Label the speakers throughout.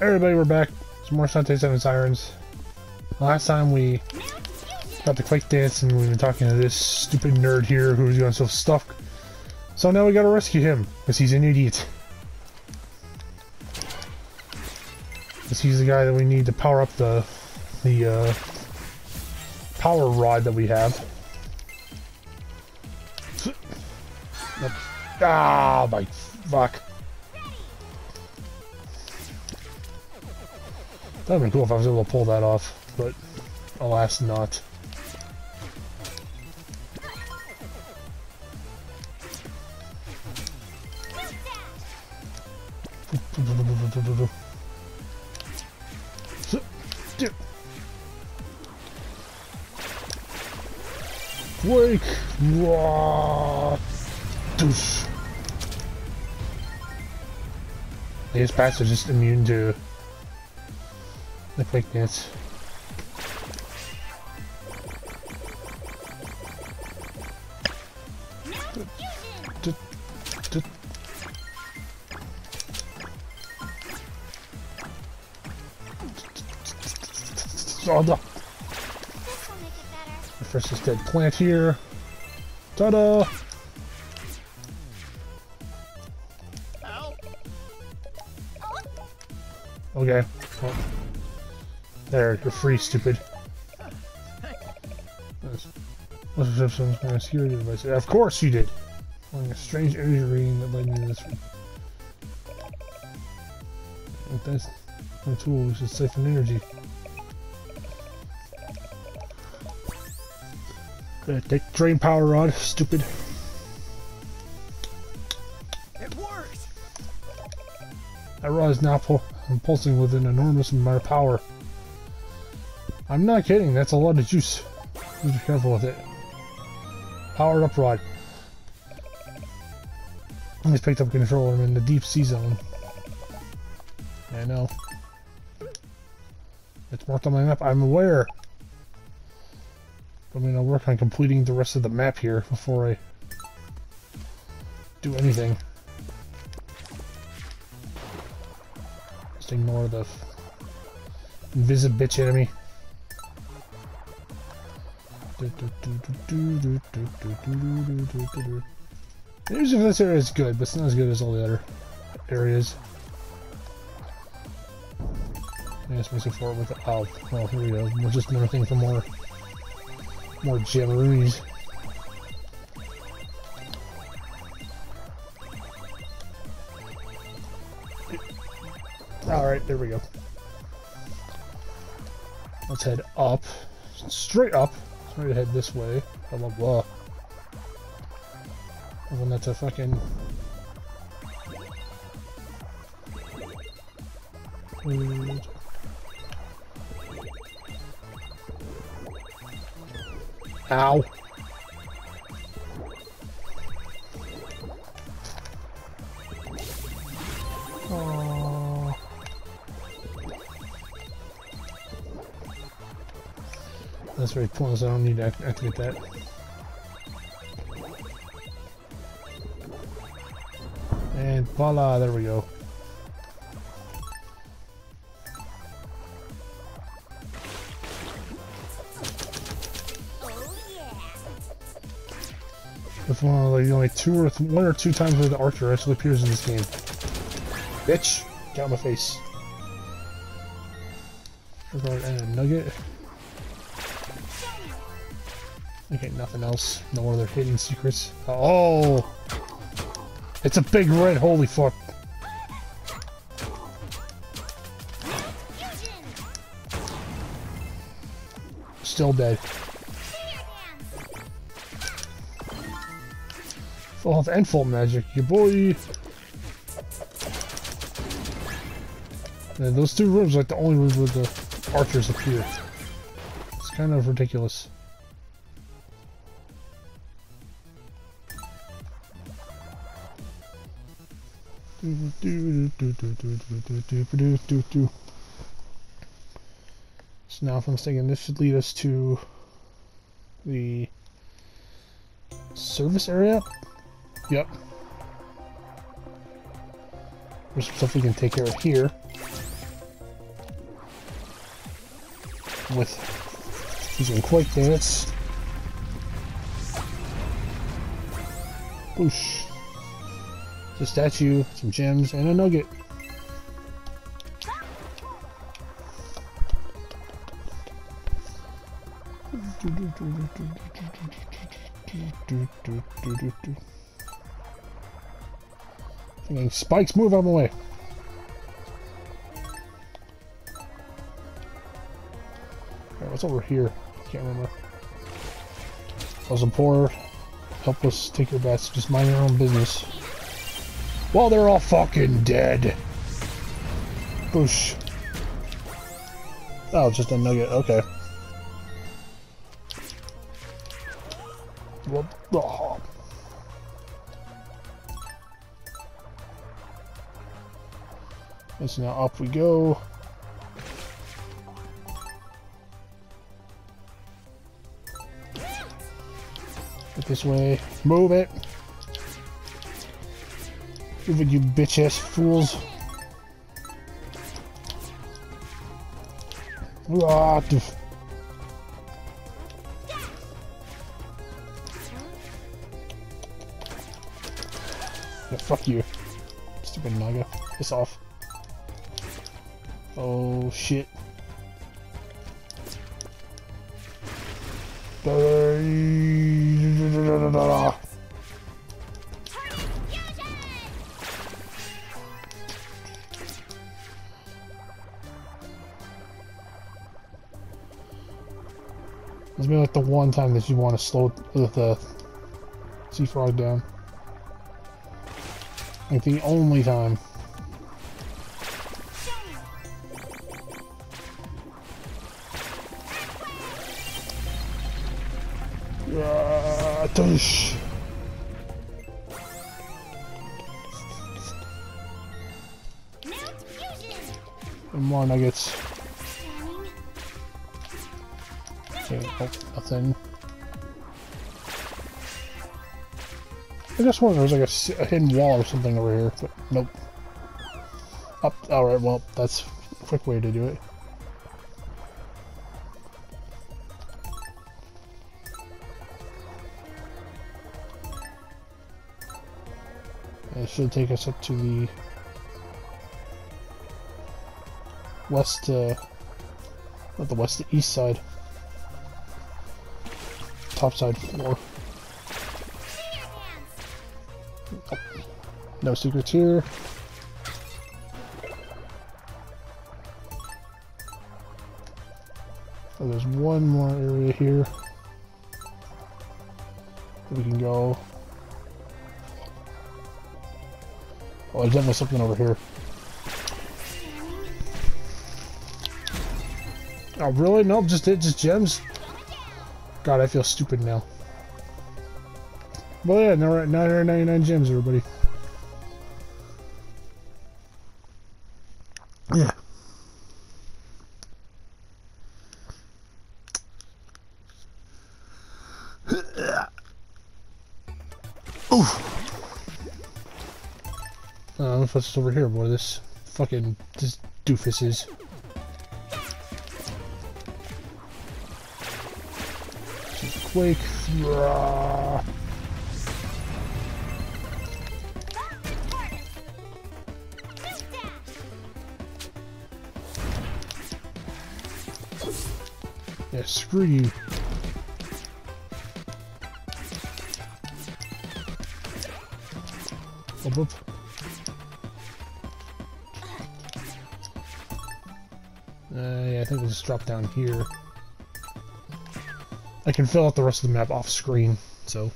Speaker 1: Everybody, we're back. Some more Shantae 7 Sirens. Last time we got the Quake Dance and we've been talking to this stupid nerd here who's got himself stuck. So now we gotta rescue him, because he's an idiot. Because he's the guy that we need to power up the, the, uh, power rod that we have. Ah, my fuck. That would have been cool if I was able to pull that off, but alas not. Wake! Doosh. These bats are just immune to the quick this. Oh no! The first is dead plant here. Ta-da! Okay. Well, there, you're free, stupid. security device. Of course you did! Finding a strange energy reading that led me to this one. With this, my tool we should siphon energy. Gonna take drain power rod, stupid.
Speaker 2: It works!
Speaker 1: That rod is now pull pulsing with an enormous amount of power. I'm not kidding, that's a lot of juice. Be careful with it. Powered up rod. I just picked up control. I'm in the deep sea zone. I know. It's marked on my map. I'm aware. I mean, I'll work on completing the rest of the map here before I do anything. Just ignore the invisible bitch enemy. The music for this area is good, but it's not as good as all the other areas. Yes, missing forward with it. Oh, well, here we go. We're just looking for more, more jammaroonies. Alright, there we go. Let's head up. Straight up. Straight head this way. Blah blah blah. Oh, then that's a fucking... Ow. That's very pointless, I don't need to activate that. And voila, there we go. That's one of the only two or one or two times where the archer actually appears in this game. Bitch! Get out my face. Regard and a nugget. Okay, nothing else. No other hidden secrets. Oh! It's a big red, holy fuck. Still dead. Full health and full magic, your boy. And those two rooms are like the only rooms where the archers appear. It's kind of ridiculous. So now, if I'm mistaken, this should lead us to the service area. Yep. There's some stuff we can take care of here. with using Quake Dance. Boosh. The statue, some gems, and a nugget. Thinking, Spikes, move out of the way. Alright, what's over here? Can't remember. I Was a poor, helpless, take your bets, just mind your own business. Well, they're all fucking dead. Boosh. Oh, just a nugget. Okay. Oh. So now up we go. This way. Move it. It, you bitch ass fools. Ah. Yeah, fuck you. Stupid Naga. Piss off. Oh shit. This be like the one time that you want to slow the sea frog down. Like the only time. Ah, tush. And more nuggets. Oh, nothing. I just wonder there's like a hidden wall or something over here, but nope. Up, alright, well, that's a quick way to do it. It should take us up to the west, uh, not the west, the east side. Top side floor. Oh. No secrets here. Oh, there's one more area here. We can go. Oh, there's definitely something over here. Oh, really? Nope, just just gems. God, I feel stupid now. Well, yeah, now we're at 999 gems, everybody. Yeah. Oof. I don't know if it's over here, boy. This fucking this doofus is. Quake. Rah. Yeah, screw you. Whoop, whoop. Uh, yeah, I think we'll just drop down here. I can fill out the rest of the map off screen, so...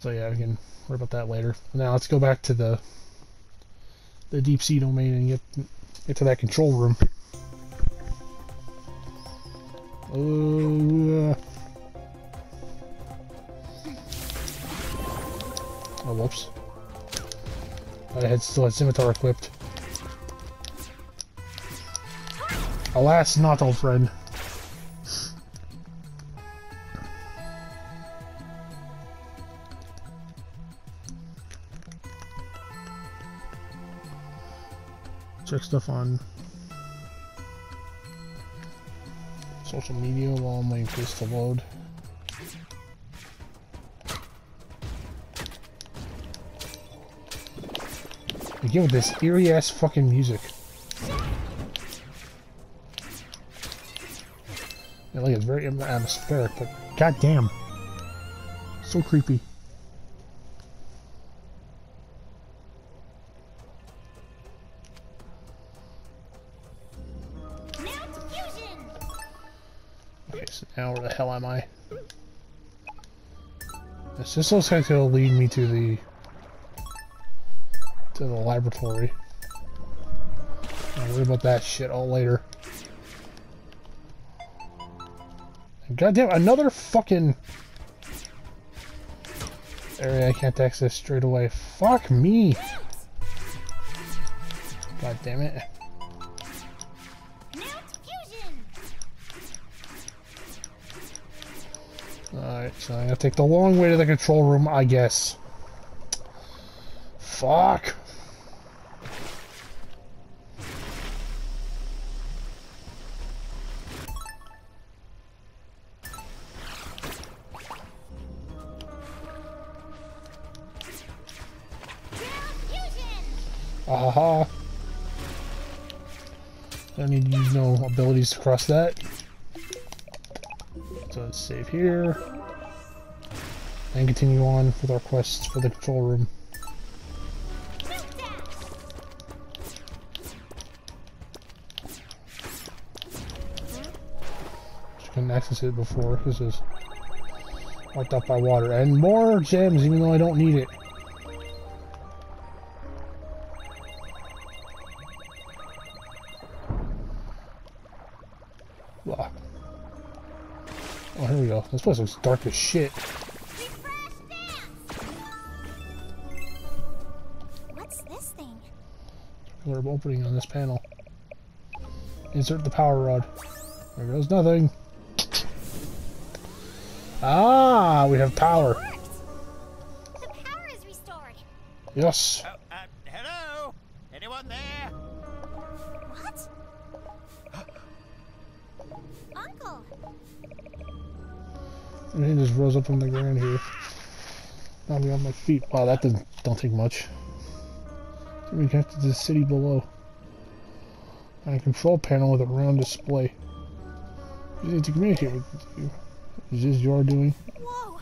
Speaker 1: So yeah, we can worry about that later. Now let's go back to the the deep sea domain and get get to that control room. Oh, oh whoops. I had still had scimitar equipped. Alas, not old friend. Stuff on social media while I'm waiting for this to load. Again with this eerie ass fucking music. Yeah, like it's very atmospheric, but goddamn, so creepy. Now where the hell am I? This, this looks like it'll lead me to the to the laboratory. I'll worry about that shit all later. Goddamn, another fucking area I can't access straight away. Fuck me. God damn it. Alright, so I'm gonna take the long way to the control room, I guess. Fuck. Aha. Don't need to use no abilities to cross that. So let's save here. And continue on with our quest for the control room. Just couldn't access it before. This is wiped out by water. And more gems, even though I don't need it. Blah. Oh, here we go. This place looks dark as shit. We're opening on this panel. Insert the power rod. There goes nothing. Ah, we have power.
Speaker 3: The power is restored.
Speaker 1: Yes.
Speaker 2: Oh, uh, hello? Anyone there?
Speaker 3: What? Uncle!
Speaker 1: And he just rose up from the ground here. Now me on my feet. Wow, that doesn't don't take much. Reconnected to the city below. And a control panel with a round display. You need to communicate with you. Is this your doing?
Speaker 3: Whoa!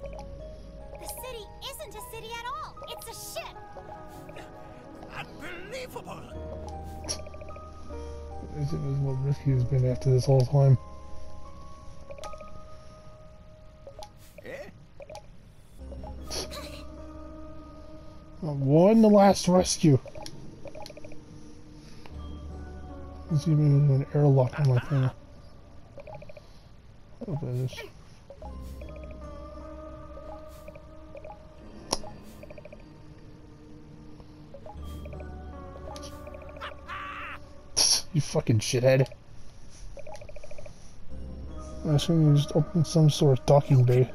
Speaker 3: The city isn't a city at all. It's a ship.
Speaker 2: Unbelievable!
Speaker 1: This is what Risky has been after this whole time. The last rescue. There's even an airlock on my panel. Open this. you fucking shithead. I assume you just opened some sort of docking bay.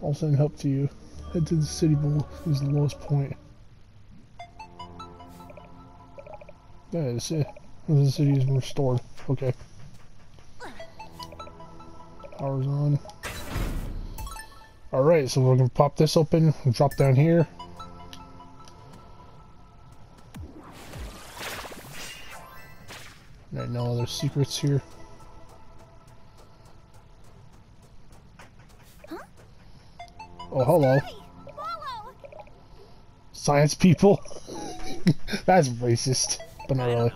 Speaker 1: I'll send help to you. Head to the city below is the lowest point. Yeah, that's it. The city is restored. Okay. Power's on. Alright, so we're gonna pop this open drop down here. Right, no other secrets here. Oh, hello. Science people. That's racist, but not really.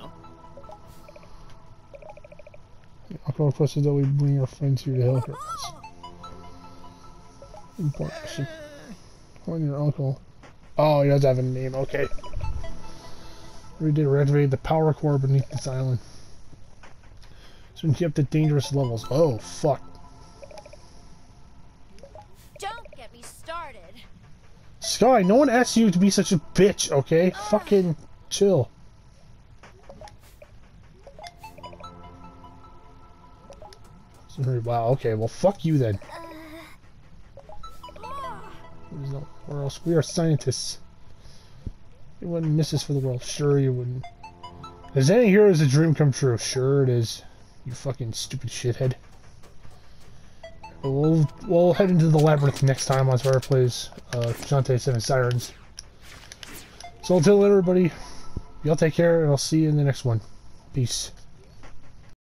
Speaker 1: Uncle requested that we bring our friends here to help us. Partnership. On your uncle. Oh, he does have a name, okay. We did reactivate the power core beneath this island. So we up the dangerous levels. Oh, fuck. Sky, no one asked you to be such a bitch, okay? Fucking chill. Wow, okay, well fuck you then. There's nowhere else. We are scientists. You wouldn't miss us for the world. Sure you wouldn't. Is any heroes a dream come true? Sure it is. You fucking stupid shithead. We'll we'll head into the labyrinth next time on Spire Plays uh Shantae Seven Sirens. So until then everybody, y'all take care and I'll see you in the next one. Peace.